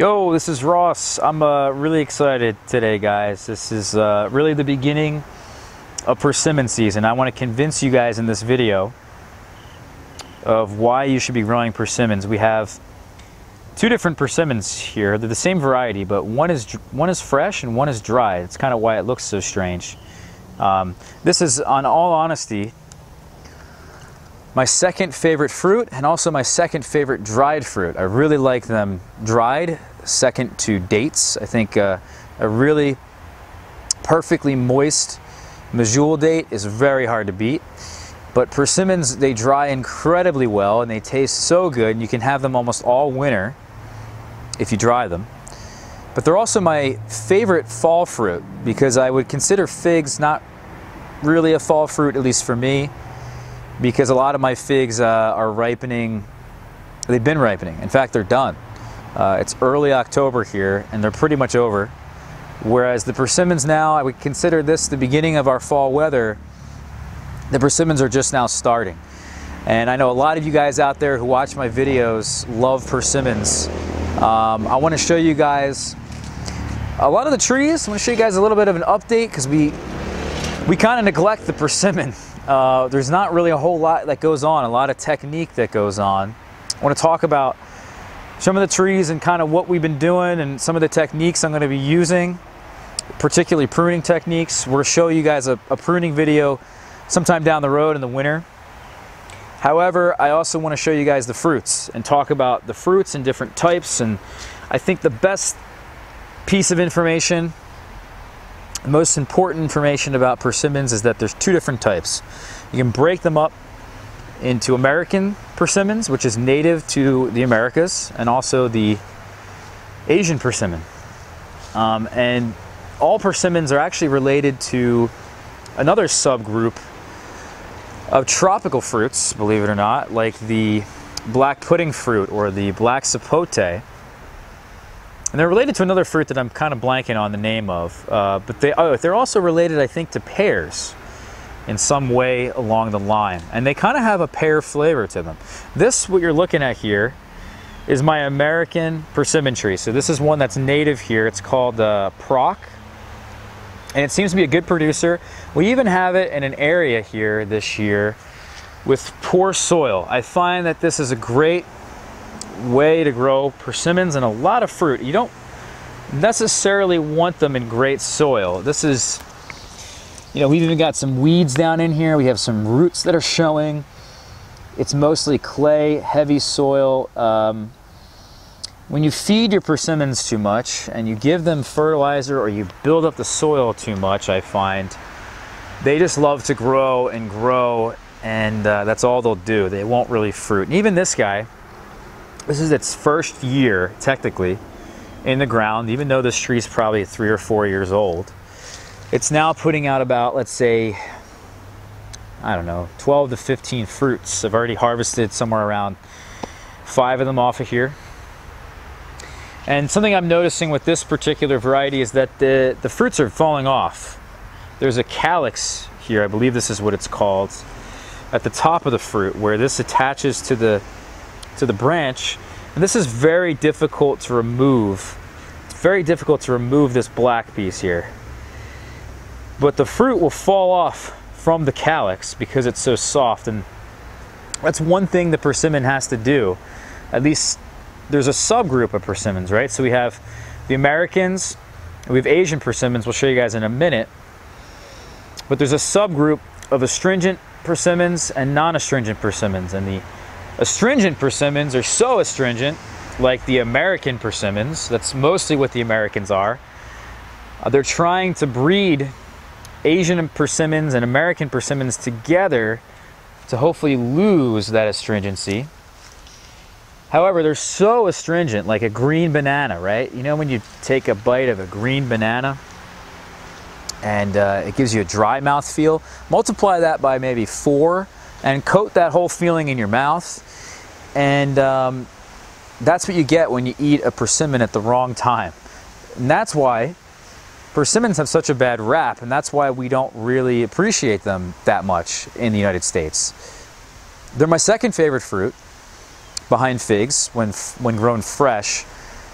Yo, this is Ross. I'm uh, really excited today, guys. This is uh, really the beginning of persimmon season. I want to convince you guys in this video of why you should be growing persimmons. We have two different persimmons here. They're the same variety, but one is one is fresh and one is dry. It's kind of why it looks so strange. Um, this is, on all honesty, my second favorite fruit and also my second favorite dried fruit. I really like them dried, second to dates. I think uh, a really perfectly moist medjool date is very hard to beat. But persimmons, they dry incredibly well and they taste so good. And you can have them almost all winter if you dry them. But they're also my favorite fall fruit because I would consider figs not really a fall fruit, at least for me because a lot of my figs uh, are ripening. They've been ripening. In fact, they're done. Uh, it's early October here, and they're pretty much over. Whereas the persimmons now, I would consider this the beginning of our fall weather. The persimmons are just now starting. And I know a lot of you guys out there who watch my videos love persimmons. Um, I want to show you guys a lot of the trees. I want to show you guys a little bit of an update because we we kind of neglect the persimmon uh, there's not really a whole lot that goes on, a lot of technique that goes on. I want to talk about some of the trees and kind of what we've been doing and some of the techniques I'm going to be using, particularly pruning techniques. We're going to show you guys a, a pruning video sometime down the road in the winter. However, I also want to show you guys the fruits and talk about the fruits and different types. And I think the best piece of information the most important information about persimmons is that there's two different types. You can break them up into American persimmons, which is native to the Americas, and also the Asian persimmon. Um, and all persimmons are actually related to another subgroup of tropical fruits, believe it or not, like the black pudding fruit or the black sapote. And they're related to another fruit that I'm kind of blanking on the name of. Uh, but they, oh, they're also related, I think, to pears in some way along the line. And they kind of have a pear flavor to them. This, what you're looking at here, is my American persimmon tree. So this is one that's native here. It's called uh, Prok. And it seems to be a good producer. We even have it in an area here this year with poor soil. I find that this is a great way to grow persimmons and a lot of fruit. You don't necessarily want them in great soil. This is, you know, we've even got some weeds down in here. We have some roots that are showing. It's mostly clay, heavy soil. Um, when you feed your persimmons too much and you give them fertilizer or you build up the soil too much, I find they just love to grow and grow and uh, that's all they'll do. They won't really fruit. And even this guy, this is its first year, technically, in the ground, even though this tree is probably three or four years old. It's now putting out about, let's say, I don't know, 12 to 15 fruits. I've already harvested somewhere around five of them off of here. And something I'm noticing with this particular variety is that the, the fruits are falling off. There's a calyx here, I believe this is what it's called, at the top of the fruit where this attaches to the to the branch. And this is very difficult to remove. It's very difficult to remove this black piece here. But the fruit will fall off from the calyx because it's so soft. And that's one thing the persimmon has to do. At least there's a subgroup of persimmons, right? So we have the Americans, we have Asian persimmons, we'll show you guys in a minute. But there's a subgroup of astringent persimmons and non-astringent persimmons. And the Astringent persimmons are so astringent, like the American persimmons, that's mostly what the Americans are. Uh, they're trying to breed Asian persimmons and American persimmons together to hopefully lose that astringency. However, they're so astringent, like a green banana, right? You know when you take a bite of a green banana and uh, it gives you a dry mouth feel? Multiply that by maybe four and coat that whole feeling in your mouth. And um, that's what you get when you eat a persimmon at the wrong time. And that's why persimmons have such a bad rap, and that's why we don't really appreciate them that much in the United States. They're my second favorite fruit behind figs when, when grown fresh.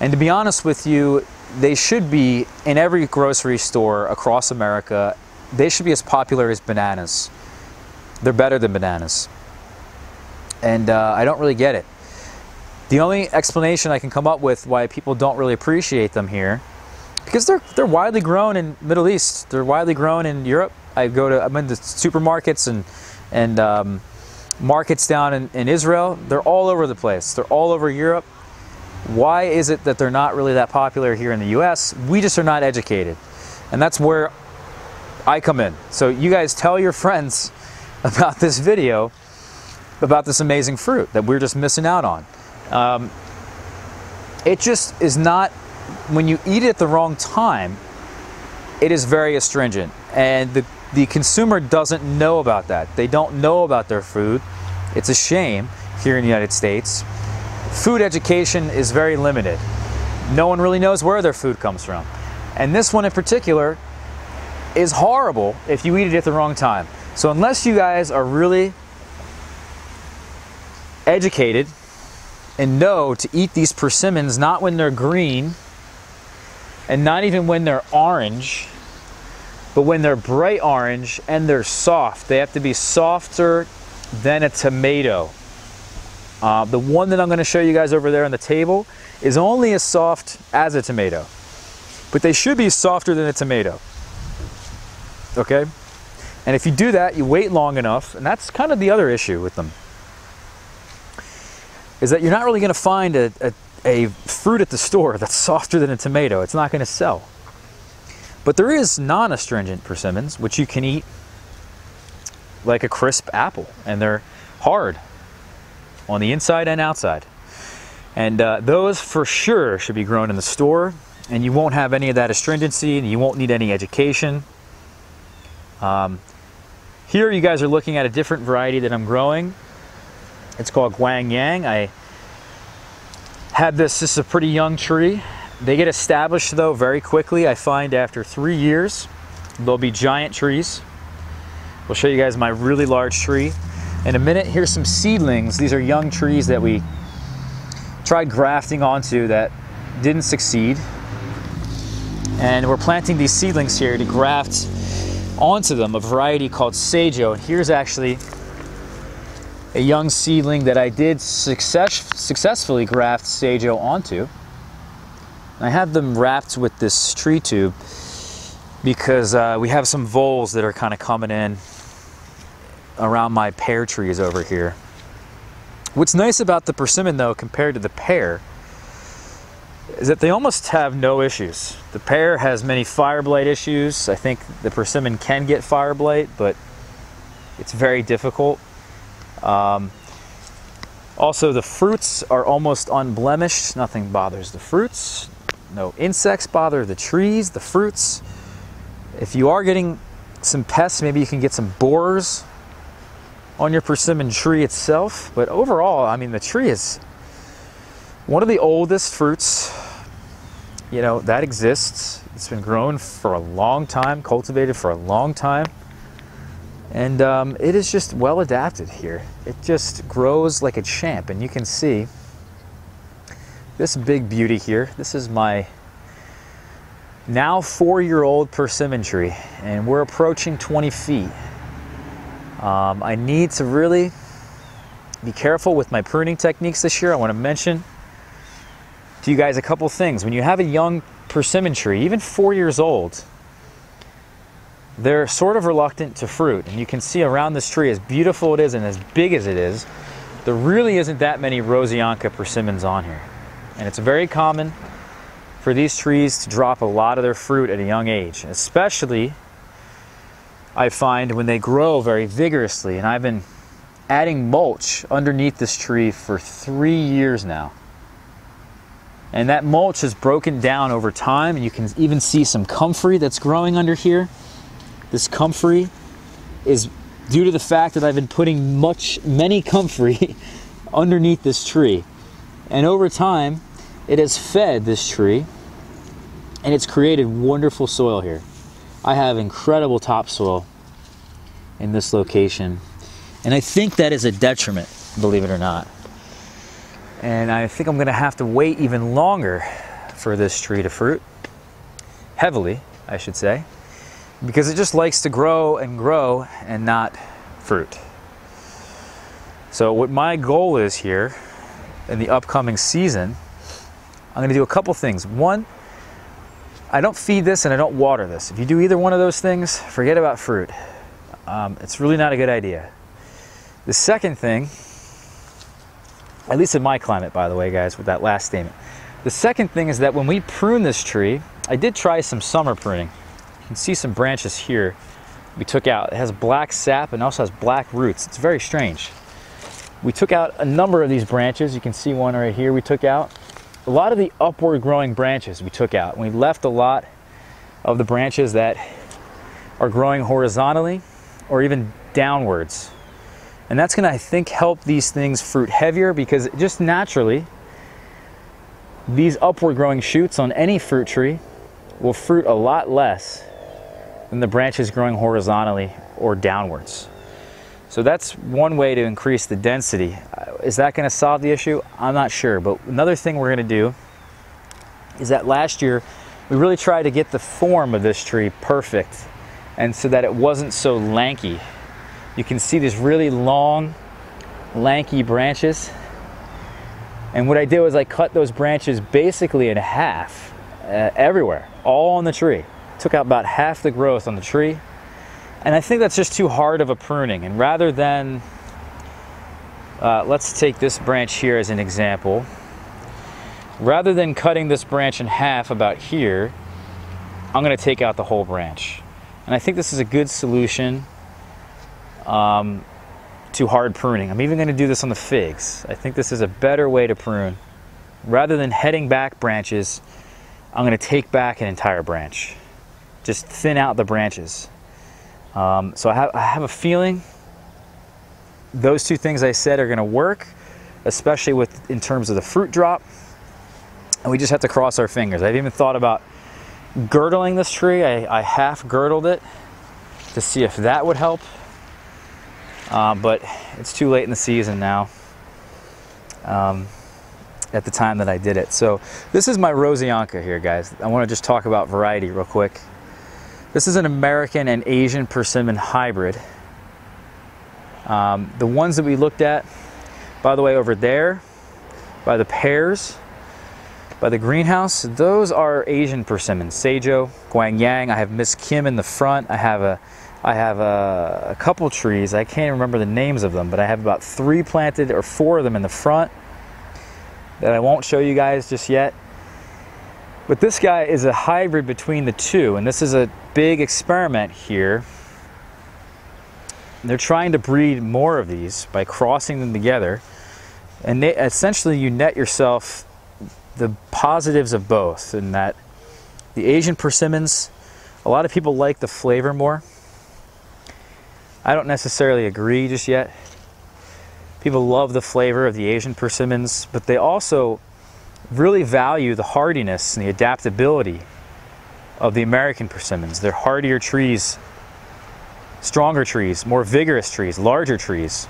And to be honest with you, they should be in every grocery store across America. They should be as popular as bananas. They're better than bananas. And uh, I don't really get it. The only explanation I can come up with why people don't really appreciate them here, because they're they're widely grown in Middle East. They're widely grown in Europe. I go to I'm in the supermarkets and and um, markets down in, in Israel. They're all over the place. They're all over Europe. Why is it that they're not really that popular here in the U.S.? We just are not educated, and that's where I come in. So you guys tell your friends about this video about this amazing fruit that we're just missing out on. Um, it just is not, when you eat it at the wrong time, it is very astringent. And the, the consumer doesn't know about that. They don't know about their food. It's a shame here in the United States. Food education is very limited. No one really knows where their food comes from. And this one in particular is horrible if you eat it at the wrong time. So unless you guys are really educated and know to eat these persimmons not when they're green and not even when they're orange, but when they're bright orange and they're soft. They have to be softer than a tomato. Uh, the one that I'm going to show you guys over there on the table is only as soft as a tomato, but they should be softer than a tomato. Okay? And if you do that, you wait long enough, and that's kind of the other issue with them is that you're not really going to find a, a, a, fruit at the store that's softer than a tomato. It's not going to sell. But there is non-astringent persimmons, which you can eat like a crisp apple, and they're hard on the inside and outside. And uh, those for sure should be grown in the store, and you won't have any of that astringency, and you won't need any education. Um, here you guys are looking at a different variety that I'm growing. It's called Guang Yang. I had this, this is a pretty young tree. They get established though very quickly. I find after three years, they'll be giant trees. We'll show you guys my really large tree. In a minute, here's some seedlings. These are young trees that we tried grafting onto that didn't succeed. And we're planting these seedlings here to graft onto them a variety called Saijo. And here's actually a young seedling that I did success, successfully graft Saijo onto. I have them wrapped with this tree tube because uh, we have some voles that are kind of coming in around my pear trees over here. What's nice about the persimmon though compared to the pear is that they almost have no issues. The pear has many fire blight issues. I think the persimmon can get fire blight, but it's very difficult. Um, also, the fruits are almost unblemished. Nothing bothers the fruits. No insects bother the trees, the fruits. If you are getting some pests, maybe you can get some borers on your persimmon tree itself. But overall, I mean, the tree is one of the oldest fruits, you know, that exists. It's been grown for a long time, cultivated for a long time. And um, it is just well adapted here. It just grows like a champ. And you can see this big beauty here. This is my now four-year-old persimmon tree. And we're approaching 20 feet. Um, I need to really be careful with my pruning techniques this year. I want to mention to you guys a couple things. When you have a young persimmon tree, even four years old, they're sort of reluctant to fruit. And you can see around this tree, as beautiful it is and as big as it is, there really isn't that many Rosseyanka persimmons on here. And it's very common for these trees to drop a lot of their fruit at a young age, especially I find when they grow very vigorously. And I've been adding mulch underneath this tree for three years now. And that mulch has broken down over time, and you can even see some comfrey that's growing under here. This comfrey is due to the fact that I've been putting much, many comfrey underneath this tree. And over time, it has fed this tree and it's created wonderful soil here. I have incredible topsoil in this location. And I think that is a detriment, believe it or not. And I think I'm gonna have to wait even longer for this tree to fruit, heavily, I should say, because it just likes to grow and grow and not fruit. So what my goal is here in the upcoming season, I'm gonna do a couple things. One, I don't feed this and I don't water this. If you do either one of those things, forget about fruit. Um, it's really not a good idea. The second thing, at least in my climate, by the way, guys, with that last statement. The second thing is that when we prune this tree, I did try some summer pruning. Can see some branches here we took out. It has black sap and also has black roots. It's very strange. We took out a number of these branches. You can see one right here we took out. A lot of the upward growing branches we took out. We left a lot of the branches that are growing horizontally or even downwards. And that's gonna, I think, help these things fruit heavier because just naturally, these upward growing shoots on any fruit tree will fruit a lot less than the branches growing horizontally or downwards. So that's one way to increase the density. Is that gonna solve the issue? I'm not sure, but another thing we're gonna do is that last year we really tried to get the form of this tree perfect and so that it wasn't so lanky. You can see these really long, lanky branches. And what I did was I cut those branches basically in half uh, everywhere, all on the tree. Took out about half the growth on the tree. And I think that's just too hard of a pruning. And rather than, uh, let's take this branch here as an example. Rather than cutting this branch in half about here, I'm gonna take out the whole branch. And I think this is a good solution um, to hard pruning. I'm even gonna do this on the figs. I think this is a better way to prune. Rather than heading back branches, I'm gonna take back an entire branch. Just thin out the branches. Um, so I have, I have a feeling those two things I said are gonna work, especially with in terms of the fruit drop. And we just have to cross our fingers. I've even thought about girdling this tree. I, I half girdled it to see if that would help. Uh, but it's too late in the season now um, at the time that I did it. So this is my Rosseyanka here, guys. I want to just talk about variety real quick. This is an American and Asian persimmon hybrid. Um, the ones that we looked at, by the way, over there, by the pears, by the greenhouse, those are Asian persimmons. Saijo, Guangyang. I have Miss Kim in the front. I have a, I have a, a couple trees. I can't remember the names of them, but I have about three planted or four of them in the front that I won't show you guys just yet. But this guy is a hybrid between the two, and this is a big experiment here. They're trying to breed more of these by crossing them together. And they, essentially, you net yourself the positives of both in that the Asian persimmons, a lot of people like the flavor more. I don't necessarily agree just yet. People love the flavor of the Asian persimmons, but they also really value the hardiness and the adaptability of the American persimmons. They're hardier trees, stronger trees, more vigorous trees, larger trees.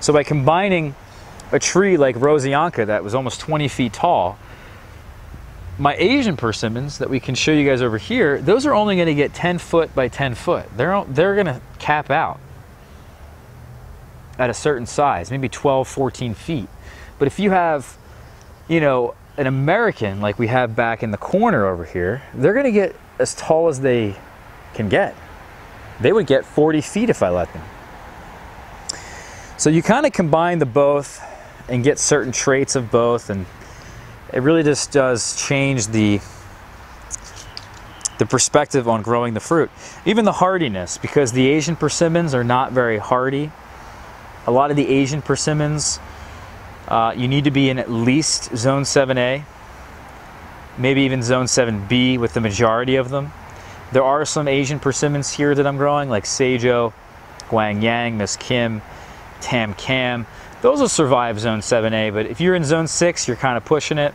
So by combining a tree like Rosseyanka that was almost 20 feet tall my Asian persimmons that we can show you guys over here, those are only going to get 10 foot by 10 foot. They're, they're going to cap out at a certain size, maybe 12, 14 feet. But if you have, you know, an American like we have back in the corner over here, they're going to get as tall as they can get. They would get 40 feet if I let them. So you kind of combine the both and get certain traits of both and it really just does change the the perspective on growing the fruit. Even the hardiness, because the Asian persimmons are not very hardy. A lot of the Asian persimmons, uh, you need to be in at least zone 7A, maybe even zone 7B with the majority of them. There are some Asian persimmons here that I'm growing, like Saijo, Guangyang, Miss Kim, Tam Kam. Those will survive zone 7A, but if you're in zone 6, you're kind of pushing it.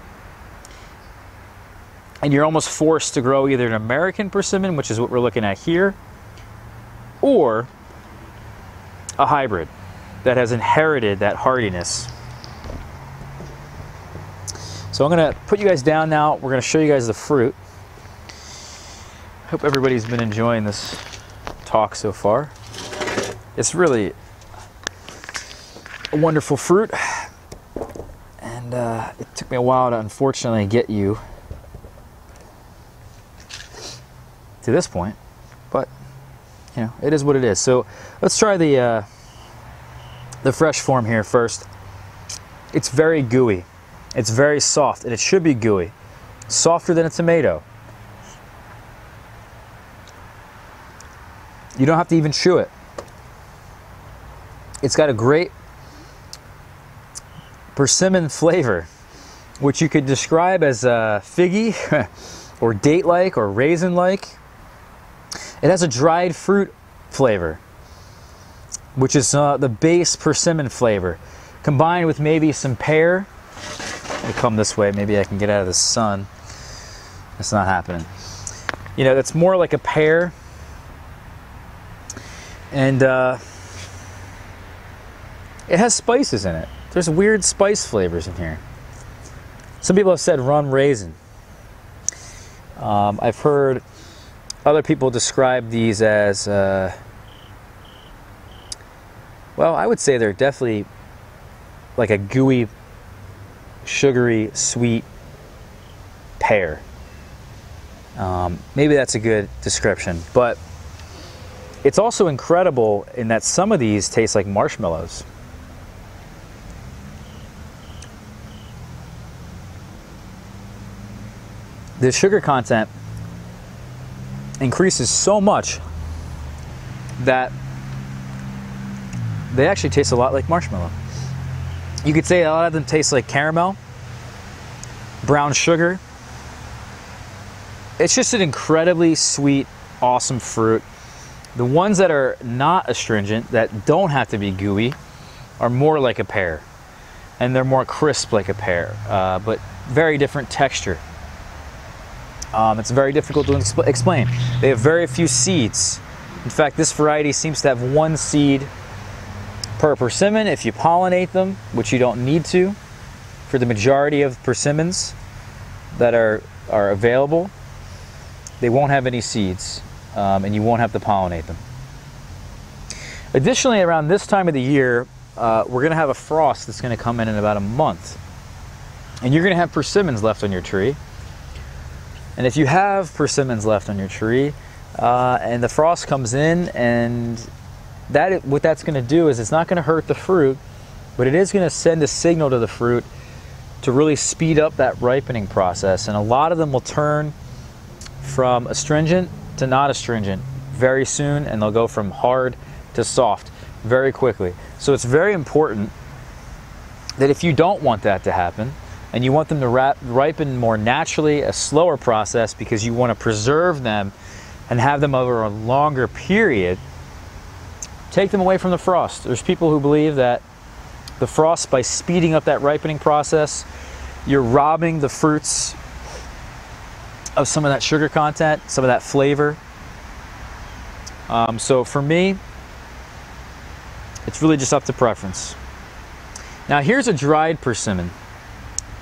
And you're almost forced to grow either an American persimmon, which is what we're looking at here, or a hybrid that has inherited that hardiness. So I'm gonna put you guys down now. We're gonna show you guys the fruit. I hope everybody's been enjoying this talk so far. It's really a wonderful fruit. And uh, it took me a while to unfortunately get you to this point, but you know, it is what it is. So let's try the, uh, the fresh form here first. It's very gooey. It's very soft, and it should be gooey. Softer than a tomato. You don't have to even chew it. It's got a great persimmon flavor, which you could describe as uh, figgy or date-like or raisin-like. It has a dried fruit flavor, which is uh, the base persimmon flavor, combined with maybe some pear. Come this way, maybe I can get out of the sun. That's not happening. You know, it's more like a pear. And uh, it has spices in it. There's weird spice flavors in here. Some people have said rum raisin. Um, I've heard other people describe these as, uh, well, I would say they're definitely like a gooey, sugary, sweet pear. Um, maybe that's a good description, but it's also incredible in that some of these taste like marshmallows. The sugar content increases so much that they actually taste a lot like marshmallow. You could say a lot of them taste like caramel, brown sugar. It's just an incredibly sweet, awesome fruit. The ones that are not astringent, that don't have to be gooey, are more like a pear. And they're more crisp like a pear, uh, but very different texture. Um, it's very difficult to exp explain. They have very few seeds. In fact, this variety seems to have one seed per persimmon if you pollinate them, which you don't need to for the majority of persimmons that are, are available. They won't have any seeds um, and you won't have to pollinate them. Additionally, around this time of the year, uh, we're going to have a frost that's going to come in in about a month. And you're going to have persimmons left on your tree. And if you have persimmons left on your tree uh, and the frost comes in and that what that's going to do is it's not going to hurt the fruit, but it is going to send a signal to the fruit to really speed up that ripening process. And a lot of them will turn from astringent to not astringent very soon and they'll go from hard to soft very quickly. So it's very important that if you don't want that to happen, and you want them to ripen more naturally, a slower process because you want to preserve them and have them over a longer period, take them away from the frost. There's people who believe that the frost, by speeding up that ripening process, you're robbing the fruits of some of that sugar content, some of that flavor. Um, so for me, it's really just up to preference. Now here's a dried persimmon.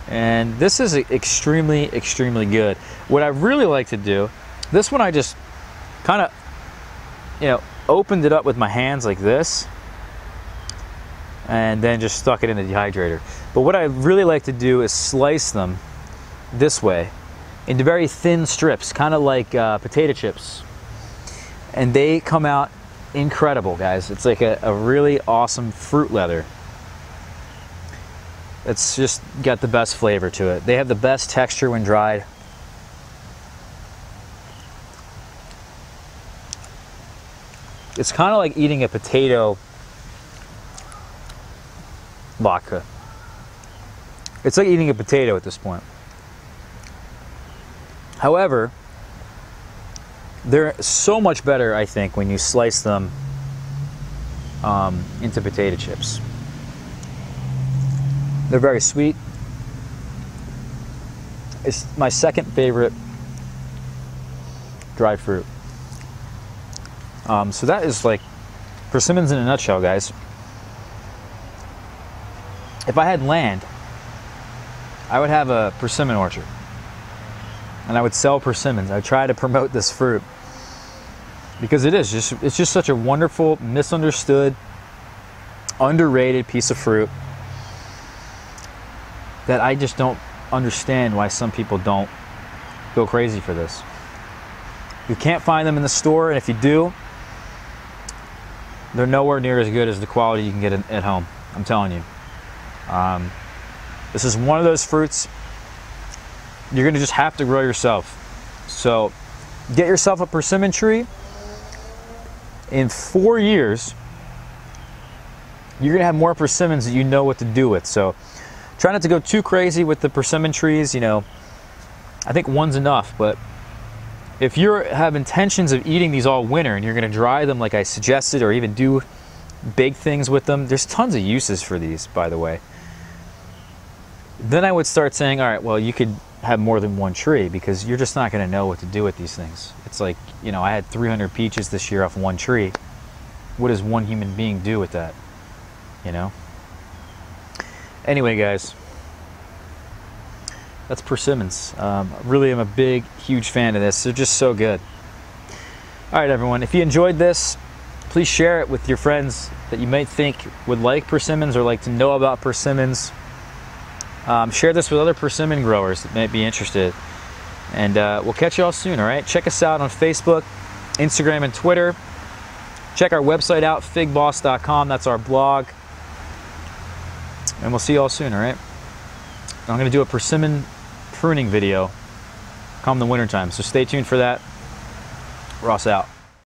And this is extremely, extremely good. What I really like to do, this one I just kind of, you know, opened it up with my hands like this and then just stuck it in the dehydrator. But what I really like to do is slice them this way into very thin strips, kind of like uh, potato chips. And they come out incredible, guys. It's like a, a really awesome fruit leather. It's just got the best flavor to it. They have the best texture when dried. It's kind of like eating a potato vodka. It's like eating a potato at this point. However, they're so much better, I think, when you slice them um, into potato chips. They're very sweet. It's my second favorite dried fruit. Um, so that is like persimmons in a nutshell, guys. If I had land I would have a persimmon orchard. And I would sell persimmons. I try to promote this fruit. Because it is just it's just such a wonderful, misunderstood, underrated piece of fruit that I just don't understand why some people don't go crazy for this. You can't find them in the store, and if you do, they're nowhere near as good as the quality you can get at home. I'm telling you. Um, this is one of those fruits you're going to just have to grow yourself. So get yourself a persimmon tree. In four years, you're going to have more persimmons that you know what to do with. So try not to go too crazy with the persimmon trees. You know, I think one's enough, but if you have intentions of eating these all winter and you're going to dry them like I suggested or even do big things with them, there's tons of uses for these, by the way. Then I would start saying, all right, well, you could have more than one tree because you're just not going to know what to do with these things. It's like, you know, I had 300 peaches this year off one tree. What does one human being do with that? You know? Anyway, guys, that's persimmons. Um, really am a big, huge fan of this. They're just so good. All right, everyone, if you enjoyed this, please share it with your friends that you might think would like persimmons or like to know about persimmons. Um, share this with other persimmon growers that might be interested. And uh, we'll catch you all soon, all right? Check us out on Facebook, Instagram, and Twitter. Check our website out, figboss.com. That's our blog. And we'll see you all soon, all right? I'm going to do a persimmon pruning video come the wintertime. So stay tuned for that. Ross out.